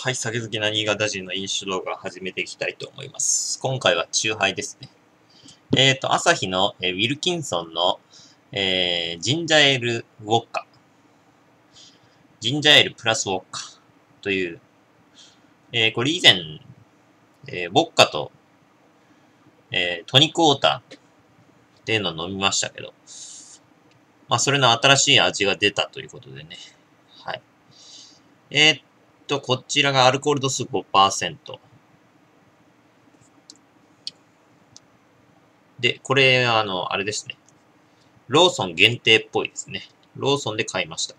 はい、酒好きな新潟人の飲酒動画を始めていきたいと思います。今回はチューハイですね。えっ、と、朝日の、えーウィルキンソンの、えージンジャーエールウォッカ。ジンジャーエールプラスウォッカという、えーこれ以前、えーウォッカと、えートニックウォーターっていうのを飲みましたけど、まあ、それの新しい味が出たということでね。はい。えーっと、こちらがアルコール度数5%。で、これ、あの、あれですね。ローソン限定っぽいですね。ローソンで買いました。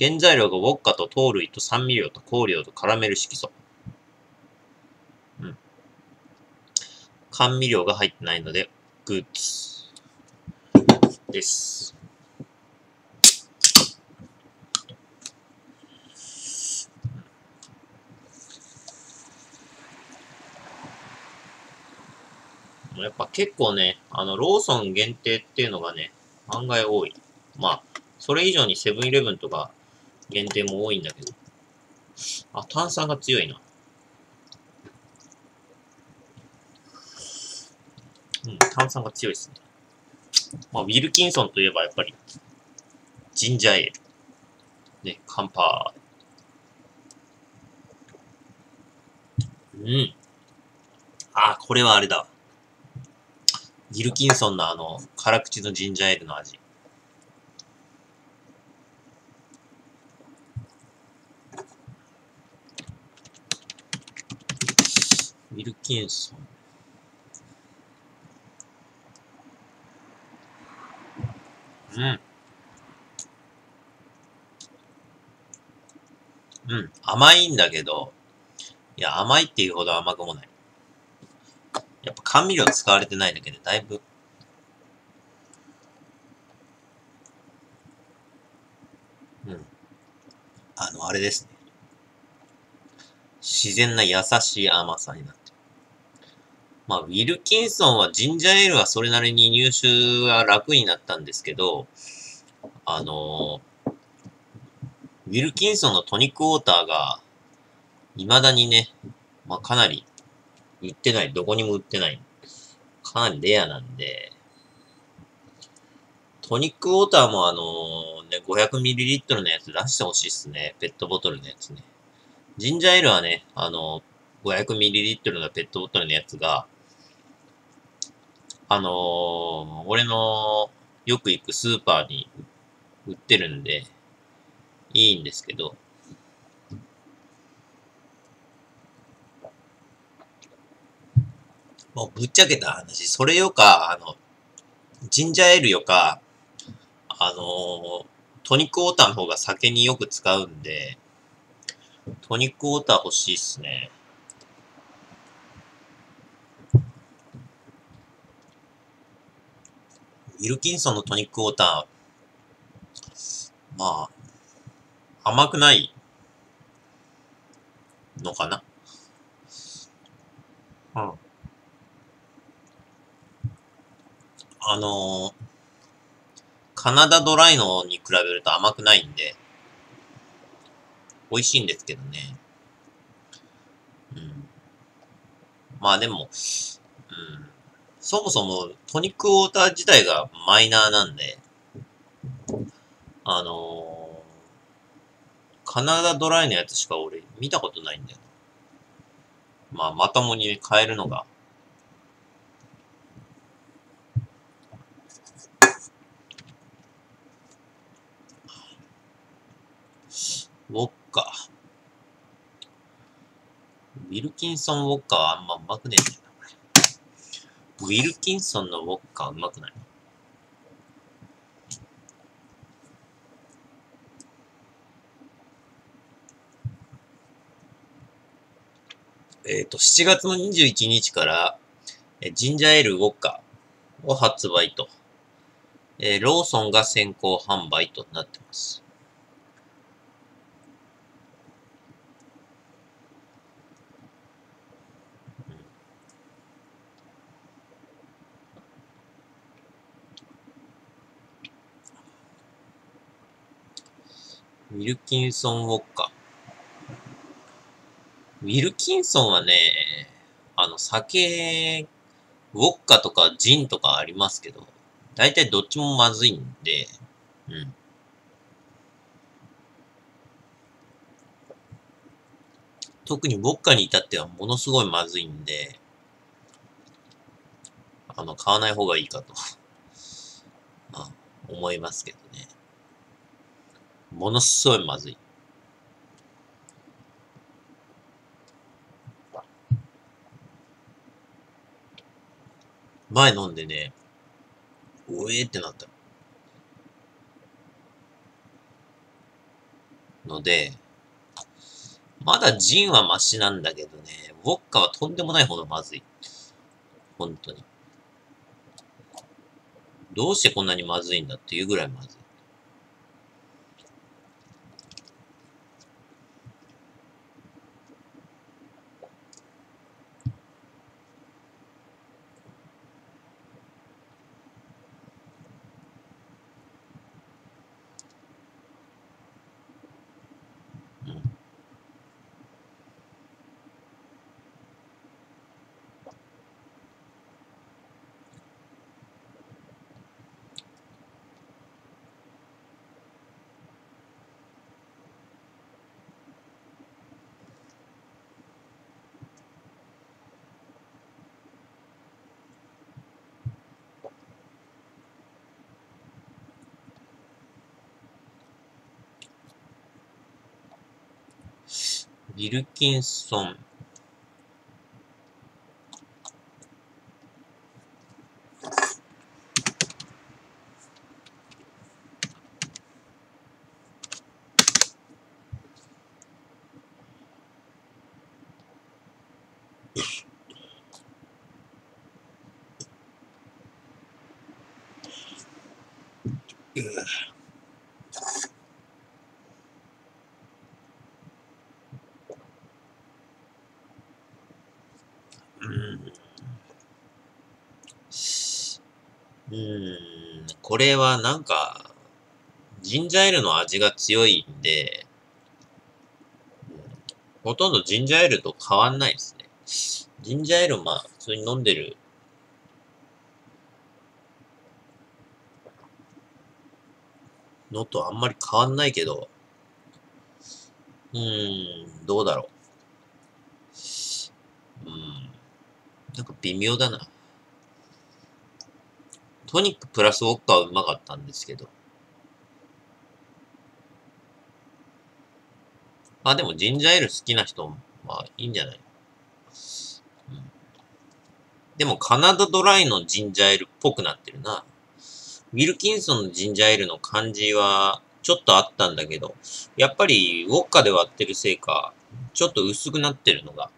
原材料がウォッカと糖類と酸味料と香料とカラメル色素。うん。甘味料が入ってないので、グッズ。です。やっぱ結構ね、あの、ローソン限定っていうのがね、案外多い。まあ、それ以上にセブンイレブンとか限定も多いんだけど。あ、炭酸が強いな。うん、炭酸が強いですね。まあ、ウィルキンソンといえばやっぱり、ジンジャーエール。ね、乾杯。うん。あ、これはあれだ。ギルキンソンのあの、辛口のジンジャーエールの味。ウィルキンソン。うん。うん。甘いんだけど、いや、甘いっていうほど甘くもない。やっぱ甘味料使われてないだけでだいぶ、うん。あの、あれですね。自然な優しい甘さになってる。まあ、ウィルキンソンはジンジャーエールはそれなりに入手が楽になったんですけど、あのウィルキンソンのトニックウォーターが、未だにね、まあ、かなり売ってない、どこにも売ってない。かなりレアなんで、トニックウォーターもあのね、500ml のやつ出してほしいっすね。ペットボトルのやつね。ジンジャーエールはね、あの、500ml のペットボトルのやつが、あのー俺のよく行くスーパーに売ってるんで、いいんですけど、もうぶっちゃけた話、それよか、あの、ジンジャーエールよか、あのトニックウォーターの方が酒によく使うんで、トニックウォーター欲しいっすね。ウィルキンソンのトニックウォーター、まあ、甘くないのかな？うん。あのカナダドライのに比べると甘くないんで、美味しいんですけどね。うん。まあでも、うん。そもそもトニックウォーター自体がマイナーなんで、あのーカナダドライのやつしか俺見たことないんだよ。まあ、まともに買えるのが、ウォッカ。ウィルキンソンウォッカはあんまうまくねえんだよな、これ。ウィルキンソンのウォッカはうまくない？えっ、と、7月の21日から、えジンジャーエールウォッカを発売と、えーローソンが先行販売となってます。ウィルキンソンウォッカ。ウィルキンソンはね、あの、酒、ウォッカとかジンとかありますけど、大体どっちもまずいんで、うん。特にウォッカに至ってはものすごいまずいんで、あの、買わない方がいいかと あ、思いますけどね。ものすごいまずい。前飲んでね、おえーってなった。ので、まだジンはマシなんだけどね、ウォッカはとんでもないほどまずい。本当に。どうしてこんなにまずいんだっていうぐらいまずい。ウィルキンソン。Ugh. うん、これはなんか、ジンジャーエールの味が強いんで、ほとんどジンジャーエールと変わんないですね。ジンジャーエール、まあ、普通に飲んでるのとあんまり変わんないけど、うーん、どうだろう。うん、なんか微妙だな。トニックプラスウォッカはうまかったんですけど。あ、でもジンジャーエール好きな人はいいんじゃない、うん、でもカナダドライのジンジャーエールっぽくなってるな。ウィルキンソンのジンジャーエールの感じはちょっとあったんだけど、やっぱりウォッカで割ってるせいか、ちょっと薄くなってるのが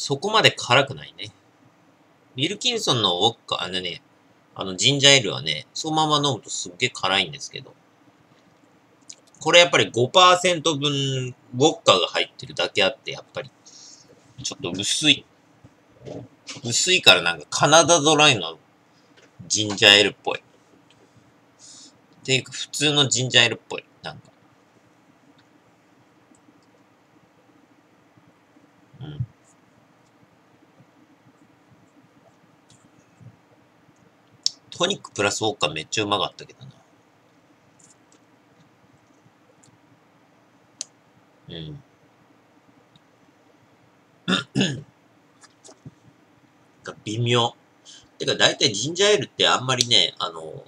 そこまで辛くないね。ウィルキンソンのウォッカ、あのね、あのジンジャーエールはね、そのまま飲むとすっげえ辛いんですけど、これやっぱり5%分ウォッカが入ってるだけあって、やっぱり、ちょっと薄い。薄いからなんかカナダドライのジンジャーエールっぽい。っていうか普通のジンジャーエールっぽい。なんか。うん。トニックプラスウォッカーめっちゃうまかったけどな。うん。が微妙。てか大体ジンジャーエールってあんまりね、あの、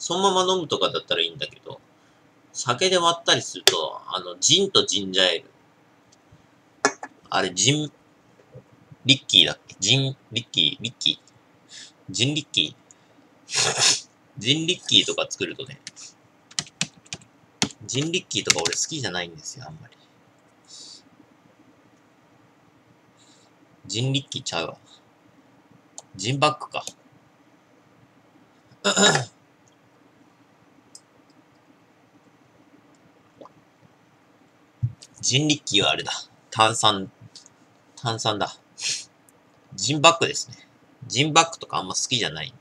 そのまま飲むとかだったらいいんだけど、酒で割ったりすると、あの、ジンとジンジャーエール。あれ、ジン、リッキーだっけ？ジン、リッキー、リッキー？ジンリッキー？ジンリッキーとか作るとね、ジンリッキーとか俺好きじゃないんですよ、あんまり。ジンリッキーちゃうわ。ジンバックか。ジンリッキーはあれだ。炭酸、炭酸だ。ジンバックですね。ジンバックとかあんま好きじゃない。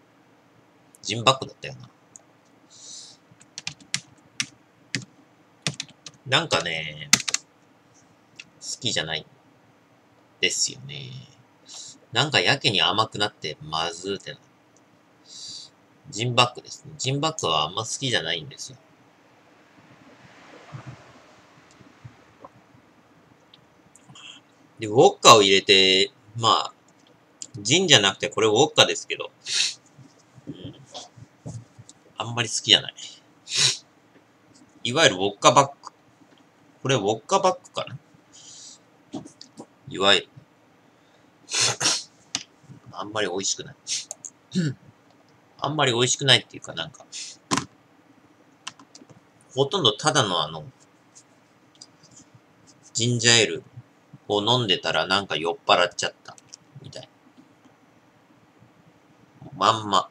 ジンバックだったよな。なんかね、好きじゃないですよね。なんかやけに甘くなってまずーってな。ジンバックですね。ジンバックはあんま好きじゃないんですよ。で、ウォッカを入れて、まあ、ジンじゃなくてこれウォッカですけど、あんまり好きじゃない。いわゆるウォッカバック。これウォッカバックかな？いわゆる。あんまり美味しくない。あんまり美味しくないっていうかなんか、ほとんどただのあの、ジンジャーエールを飲んでたらなんか酔っ払っちゃった。みたいまんま。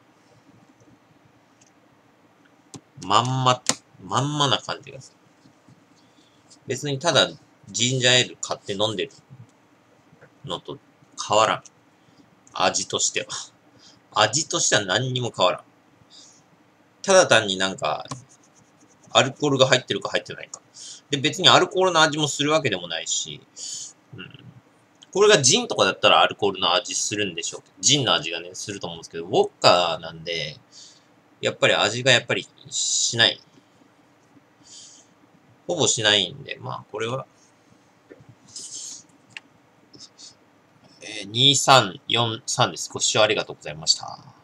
まんま、まんまな感じがする。別にただジンジャーエール買って飲んでるのと変わらん。味としては。味としては何にも変わらん。ただ単になんか、アルコールが入ってるか入ってないか。で、別にアルコールの味もするわけでもないし、うん。これがジンとかだったらアルコールの味するんでしょう。ジンの味がね、すると思うんですけど、ウォッカなんで、やっぱり味がやっぱりしない。ほぼしないんで、まあ、これは、えー、2343です。ご視聴ありがとうございました。